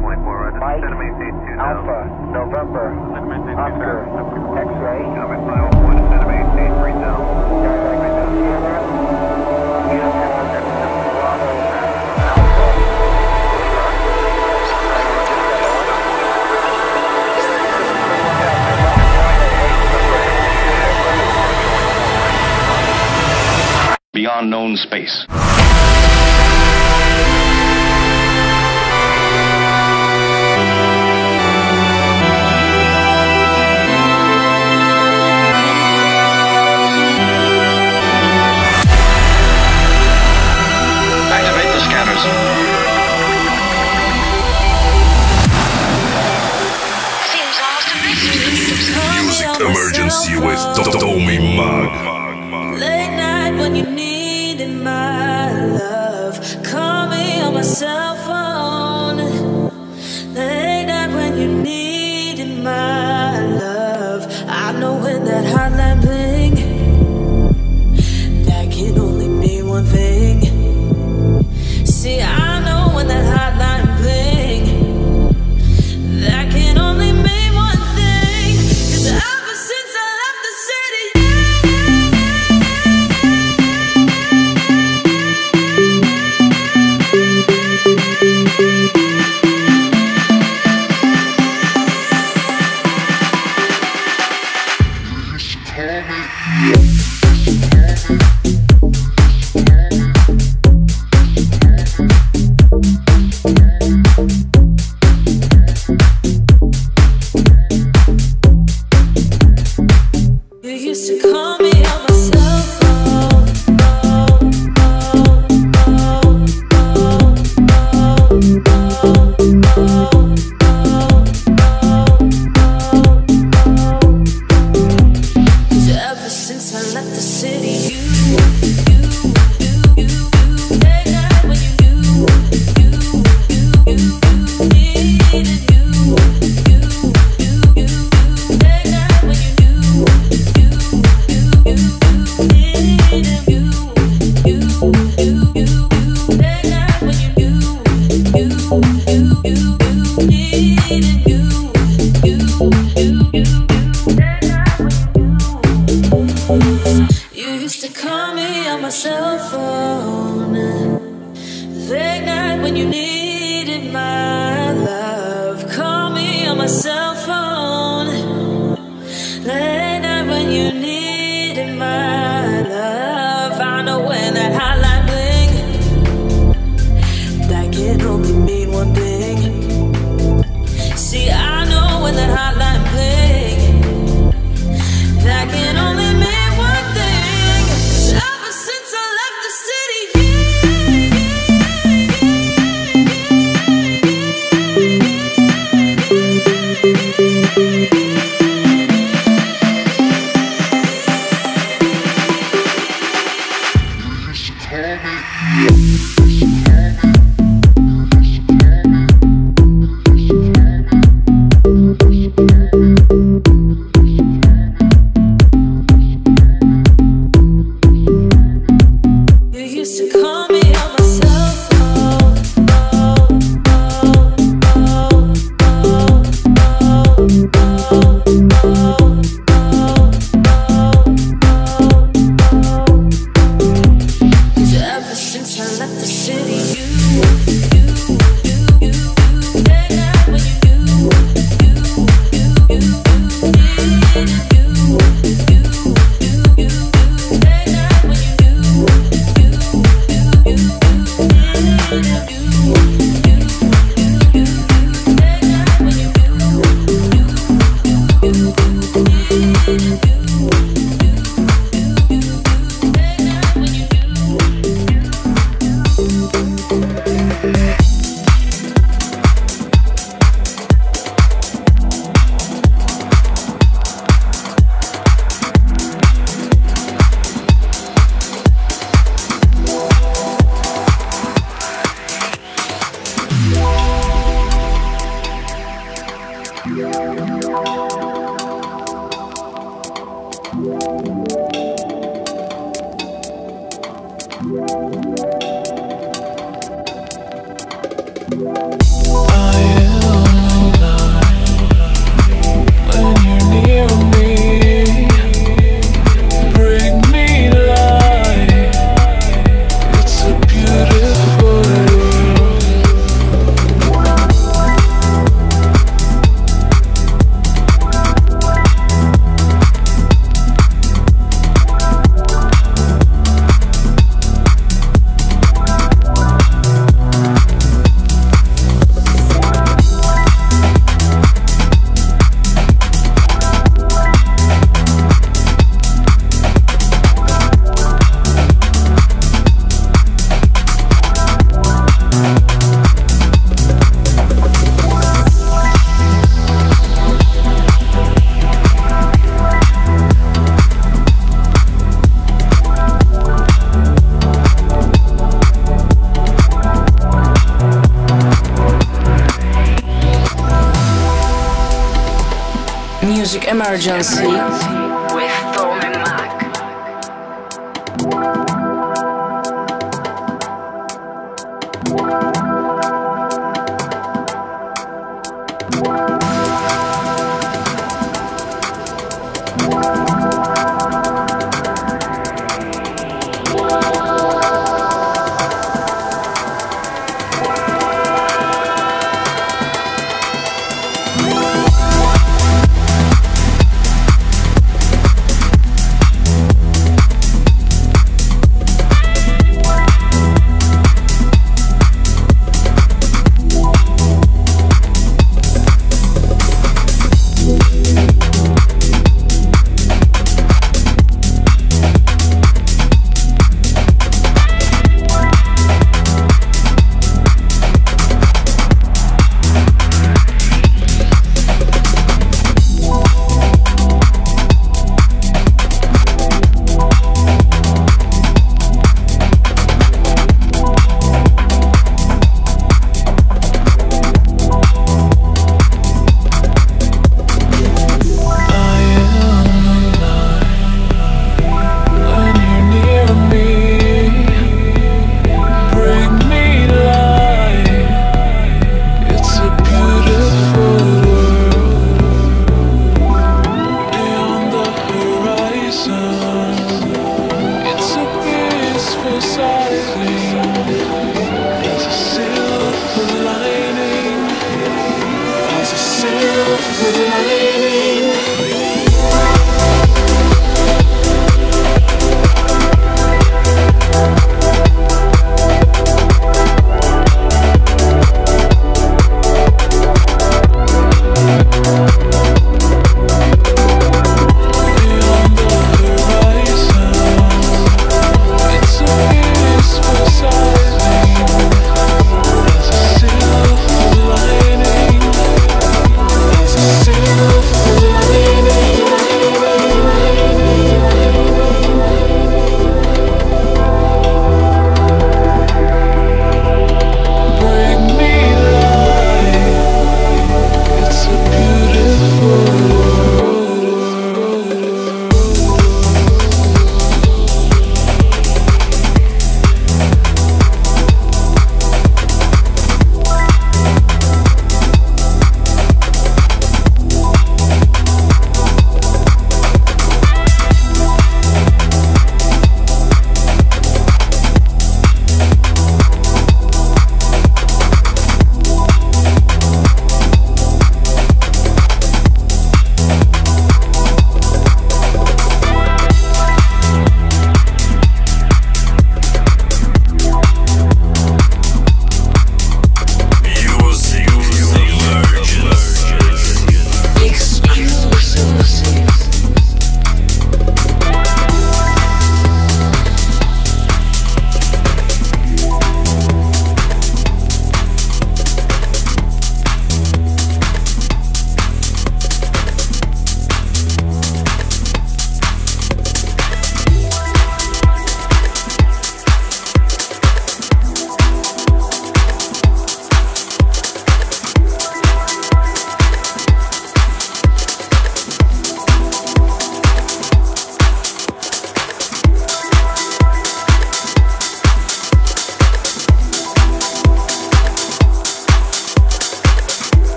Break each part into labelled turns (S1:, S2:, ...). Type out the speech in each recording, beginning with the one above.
S1: point Roger. Mike, Alpha, November, Oscar, X-ray.
S2: Beyond known space.
S3: you Tommy Maag.
S4: Late night when you needed my love, call me on my cell phone. Late night when you needed my
S5: Music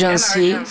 S6: Music